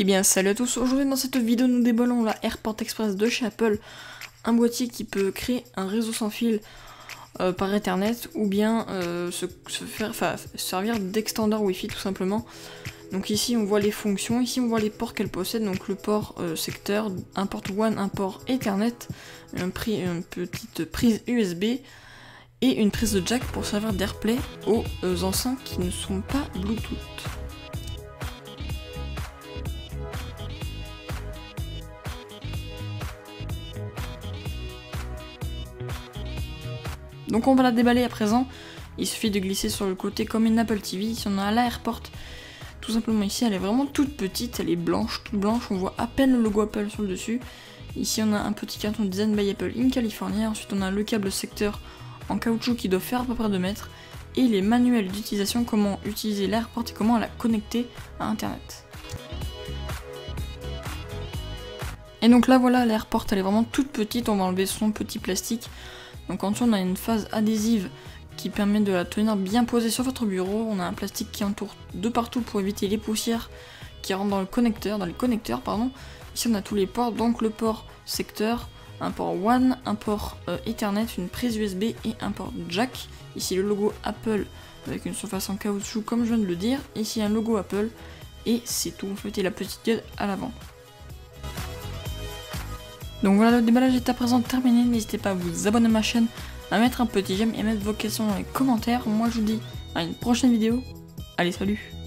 Eh bien salut à tous, aujourd'hui dans cette vidéo nous déballons la AirPort Express de chez Apple, un boîtier qui peut créer un réseau sans fil euh, par Ethernet ou bien euh, se, faire, servir d'extender Wi-Fi tout simplement. Donc ici on voit les fonctions, ici on voit les ports qu'elle possède, donc le port euh, secteur, un port WAN, un port Ethernet, un une petite prise USB et une prise de jack pour servir d'AirPlay aux enceintes qui ne sont pas Bluetooth. Donc on va la déballer à présent. Il suffit de glisser sur le côté comme une Apple TV. Ici on a l'AirPort. Tout simplement ici elle est vraiment toute petite, elle est blanche, toute blanche, on voit à peine le logo Apple sur le dessus. Ici on a un petit carton Design by Apple in Californie. Ensuite on a le câble secteur en caoutchouc qui doit faire à peu près 2 mètres. Et les manuels d'utilisation, comment utiliser l'AirPort et comment la connecter à internet. Et donc là voilà l'AirPort elle est vraiment toute petite, on va enlever son petit plastique. Donc en dessous on a une phase adhésive qui permet de la tenir bien posée sur votre bureau. On a un plastique qui entoure de partout pour éviter les poussières qui rentrent dans le connecteur, dans les connecteurs pardon. Ici on a tous les ports, donc le port secteur, un port WAN, un port euh, Ethernet, une prise USB et un port jack. Ici le logo Apple avec une surface en caoutchouc comme je viens de le dire. Ici un logo Apple et c'est tout en fait la petite diode à l'avant. Donc voilà, le déballage est à présent terminé. N'hésitez pas à vous abonner à ma chaîne, à mettre un petit j'aime et à mettre vos questions dans les commentaires. Moi je vous dis à une prochaine vidéo. Allez, salut